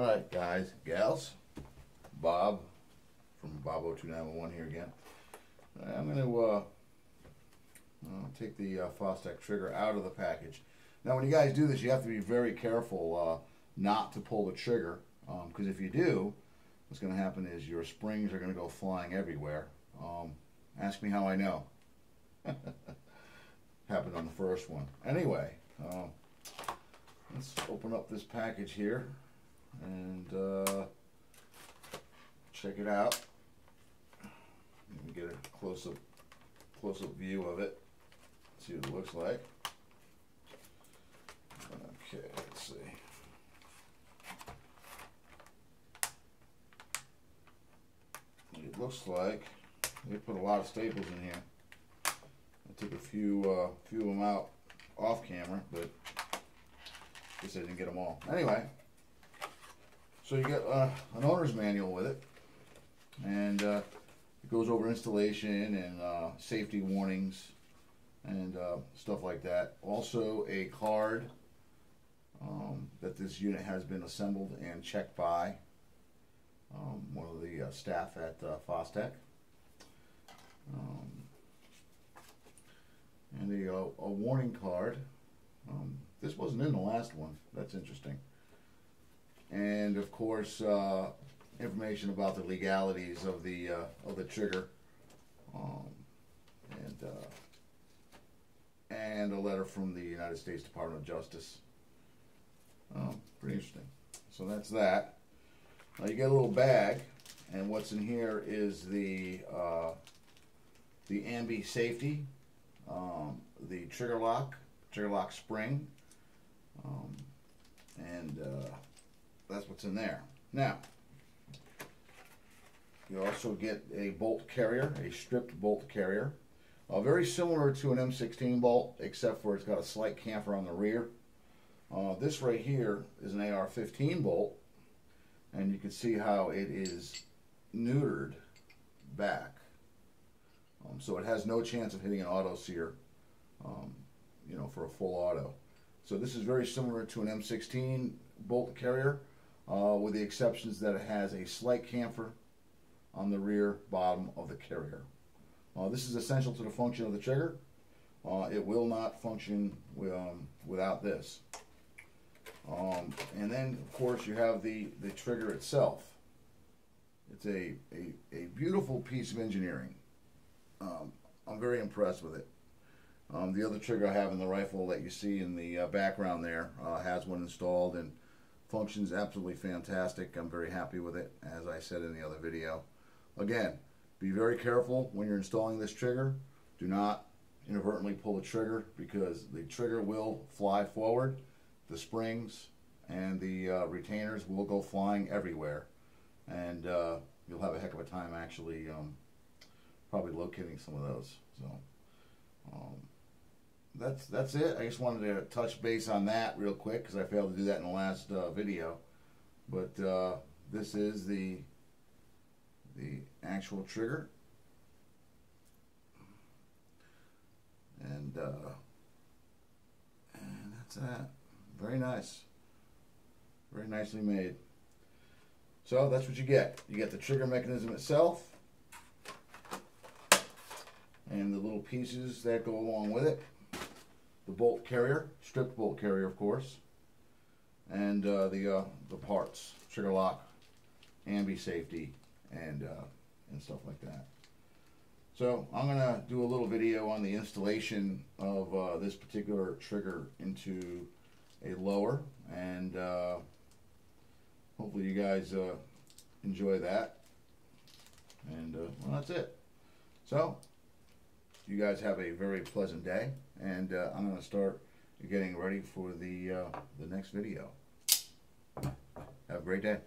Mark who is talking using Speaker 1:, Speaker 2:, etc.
Speaker 1: All right, guys, gals, Bob from Bob02911 here again. I'm going to uh, uh, take the uh, trigger out of the package. Now, when you guys do this, you have to be very careful uh, not to pull the trigger, because um, if you do, what's going to happen is your springs are going to go flying everywhere. Um, ask me how I know. Happened on the first one. Anyway, um, let's open up this package here and uh, check it out. Get a close up, close up view of it. See what it looks like. Okay, let's see. It looks like they put a lot of staples in here. I took a few, uh, few of them out off camera, but I guess I didn't get them all. Anyway, so you get uh, an owner's manual with it, and uh, it goes over installation and uh, safety warnings and uh, stuff like that. Also, a card um, that this unit has been assembled and checked by um, one of the uh, staff at uh, Fostech. Um, and a, a warning card. Um, this wasn't in the last one. That's interesting. And of course, uh, information about the legalities of the uh, of the trigger, um, and uh, and a letter from the United States Department of Justice. Um, pretty interesting. So that's that. Now you get a little bag, and what's in here is the uh, the ambi safety, um, the trigger lock, trigger lock spring, um, and in there. Now, you also get a bolt carrier, a stripped bolt carrier. Uh, very similar to an M16 bolt, except for it's got a slight chamfer on the rear. Uh, this right here is an AR-15 bolt, and you can see how it is neutered back. Um, so it has no chance of hitting an auto sear, um, you know, for a full auto. So this is very similar to an M16 bolt carrier, uh, with the exceptions that it has a slight chamfer on the rear bottom of the carrier. Uh, this is essential to the function of the trigger. Uh, it will not function um, without this. Um, and then, of course, you have the, the trigger itself. It's a, a, a beautiful piece of engineering. Um, I'm very impressed with it. Um, the other trigger I have in the rifle that you see in the uh, background there uh, has one installed and functions absolutely fantastic. I'm very happy with it, as I said in the other video. Again, be very careful when you're installing this trigger. Do not inadvertently pull the trigger because the trigger will fly forward. The springs and the uh, retainers will go flying everywhere. And uh, you'll have a heck of a time actually um, probably locating some of those. So um, that's that's it. I just wanted to touch base on that real quick because I failed to do that in the last uh, video. But uh, this is the the actual trigger. And, uh, and that's that. Very nice. Very nicely made. So that's what you get. You get the trigger mechanism itself and the little pieces that go along with it. The bolt carrier, stripped bolt carrier of course, and uh, the, uh, the parts, trigger lock, ambi safety, and uh, and stuff like that. So I'm gonna do a little video on the installation of uh, this particular trigger into a lower, and uh, hopefully you guys uh, enjoy that. And well, that's it. So you guys have a very pleasant day, and uh, I'm gonna start getting ready for the the next video. Have a great day.